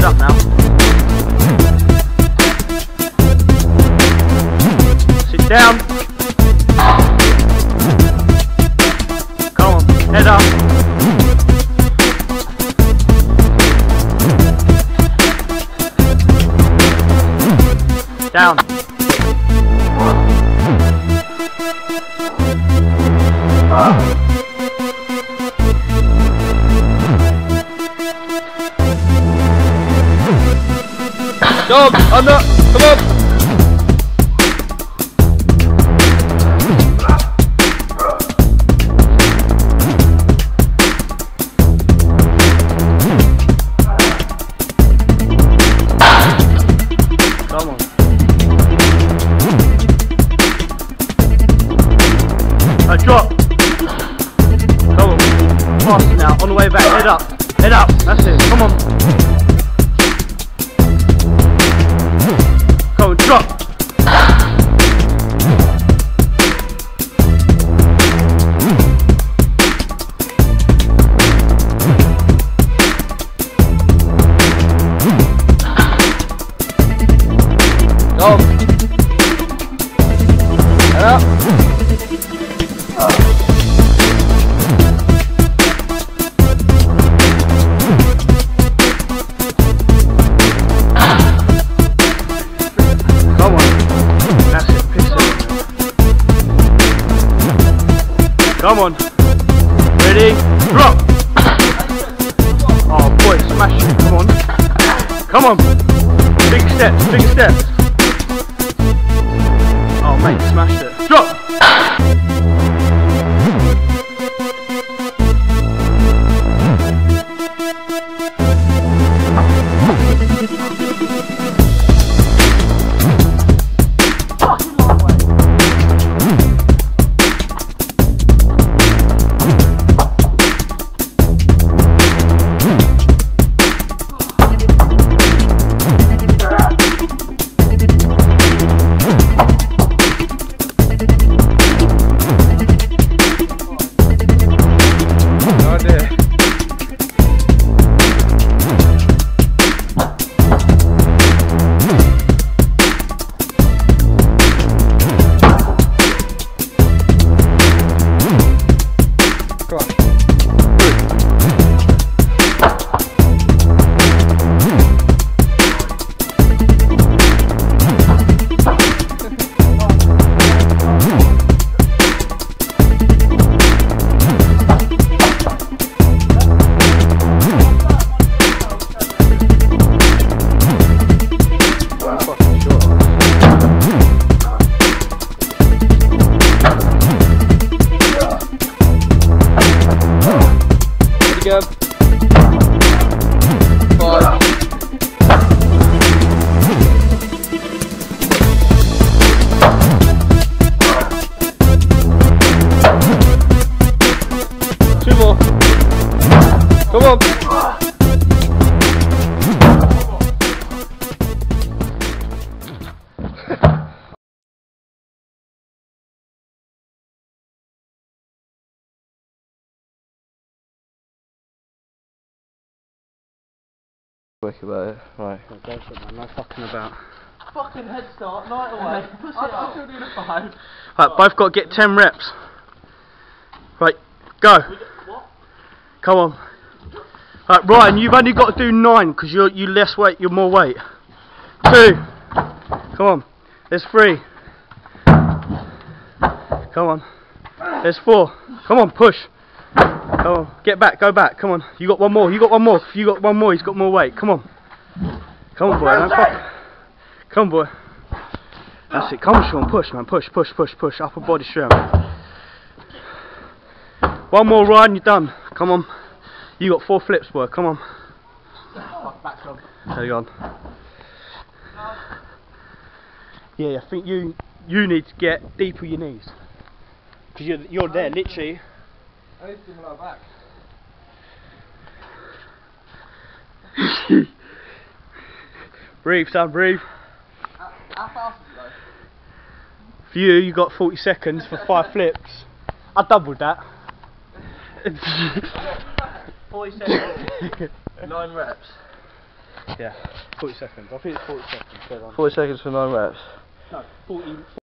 it up now. Sit down. Come on, head up. Down. Ah. Dog, under, come on. Come on. Come on. Fast now. On the way back. Head up. Head up. That's it. On. Come on. Go. Head on. That's it. Come on. Ready? Drop. Oh boy, smash it. Come on. Come on. Big steps, big steps. Go. Two more. Come on. Quick about it. Right. No fucking about. Fucking head start, night away. Push it I'm still doing a five. Right, both got to get 10 reps. Right, go. What? Come on. Right, Ryan, you've only got to do 9 because you're you less weight, you're more weight. 2. Come on. There's 3. Come on. There's 4. Come on, push. On. Get back, go back. Come on. You got one more. You got one more. You got one more. He's got more weight. Come on. Come on, boy. Fuck- Come on, boy. That's it. Come on, Sean. Push, man. Push, push, push, push. Upper body strength. One more ride and you're done. Come on. You got four flips, boy. Come on. Back on. Yeah, I think you you need to get deep with your knees. Because you're, you're there, literally. I need to do my back. breathe, son, breathe. How, how fast is it though? For you, you got 40 seconds for five flips. I doubled that. 40 seconds. 9 reps. yeah, 40 seconds. I think it's 40 seconds. 40 seconds for 9 reps. No, 40,